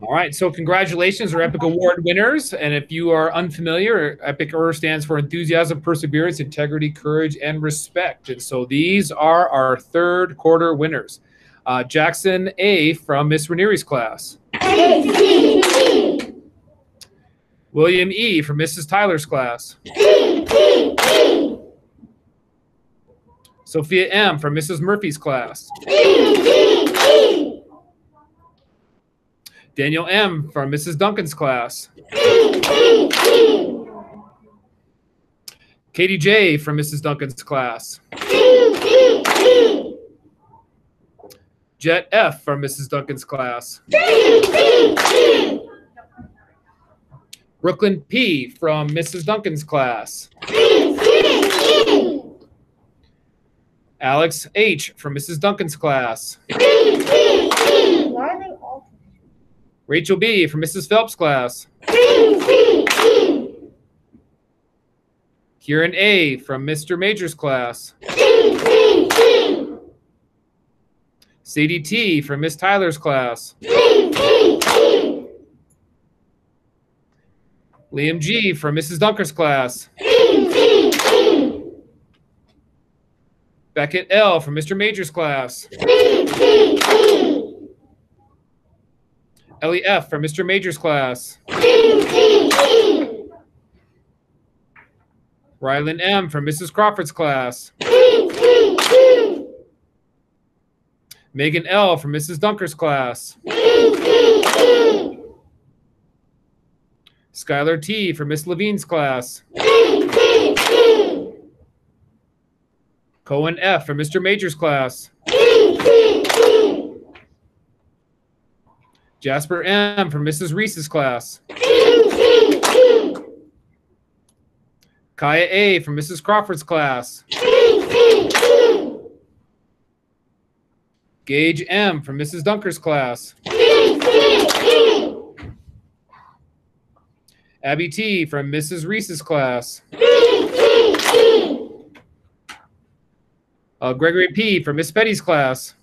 All right, so congratulations, our Epic Award winners. And if you are unfamiliar, EPICR stands for enthusiasm, perseverance, integrity, courage, and respect. And so these are our third quarter winners. Uh, Jackson A from Miss Ranieri's class. William E from Mrs. Tyler's class. Sophia M from Mrs. Murphy's class. Daniel M from Mrs. Duncan's class. Katie J from Mrs. Duncan's class. Jet F from Mrs. Duncan's class. Brooklyn P from Mrs. Duncan's class. Alex H from Mrs. Duncan's class. Rachel B from Mrs. Phelps' class. Kieran A from Mr. Major's class. Sadie T from Miss Tyler's class. Liam G from Mrs. Dunker's class. Beckett L from Mr. Major's class. Ellie F from Mr. Major's class. Rylan M from Mrs. Crawford's class. Megan L from Mrs. Dunker's class. Skylar T from Miss Levine's class. Cohen F from Mr. Major's class. Jasper M from Mrs. Reese's class. Kaya A from Mrs. Crawford's class. Gage M from Mrs. Dunker's class. Abby T from Mrs. Reese's class. Uh, Gregory P from Miss Betty's class.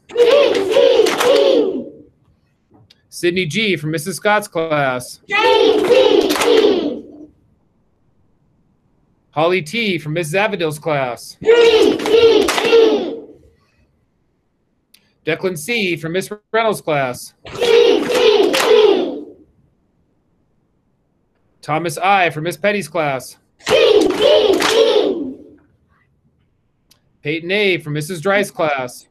Sydney G from Mrs. Scott's class. Holly T from Mrs. Avadil's class. Declan C from Miss Reynolds' class. Thomas I from Miss Petty's class. Peyton A from Mrs. Dry's class.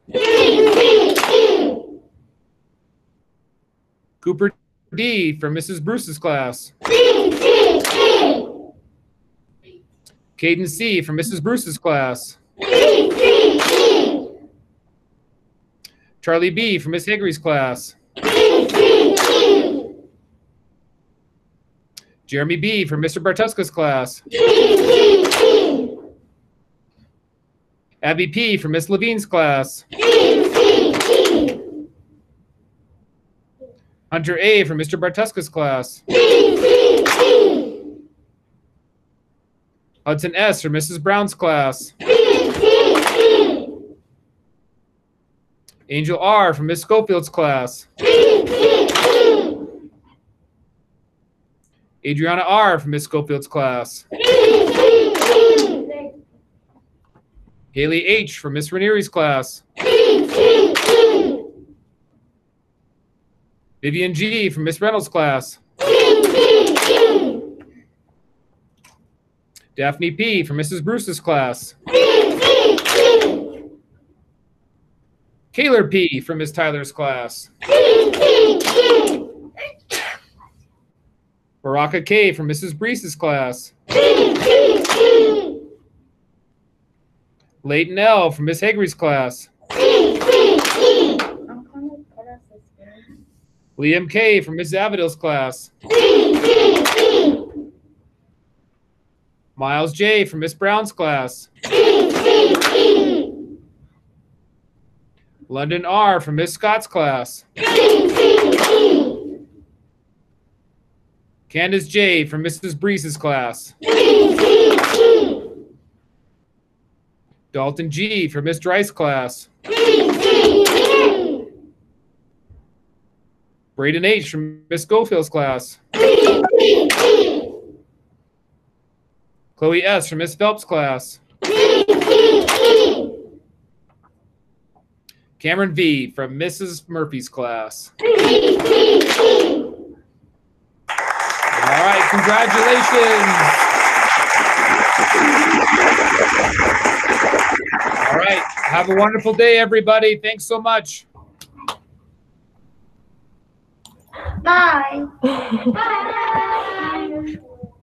Cooper D from Mrs. Bruce's class. Caden C from Mrs. Bruce's class. Charlie B from Miss Hickory's class. Jeremy B from Mr. Bartuska's class. Abby P from Miss Levine's class. Hunter A from Mr. Bartuska's class. Hudson S from Mrs. Brown's class. Angel R from Miss Schofield's class. Adriana R from Miss Schofield's class. Haley H from Miss Ranieri's class. Vivian G from Miss Reynolds' class. Daphne P from Mrs. Bruce's class. Kaylor P from Miss Tyler's class. Baraka K from Mrs. Breese's class. Leighton L from Miss Hagery's class. Liam K from Miss Avadil's class. Miles J from Miss Brown's class. London R from Miss Scott's class. Candace J from Mrs. Breeze's class. Dalton G from Miss Dry's class. Braden H from Miss Schofield's class. Chloe S from Miss Phelps' class. Cameron V from Mrs. Murphy's class. All right, congratulations. All right, have a wonderful day, everybody. Thanks so much. Bye. Bye.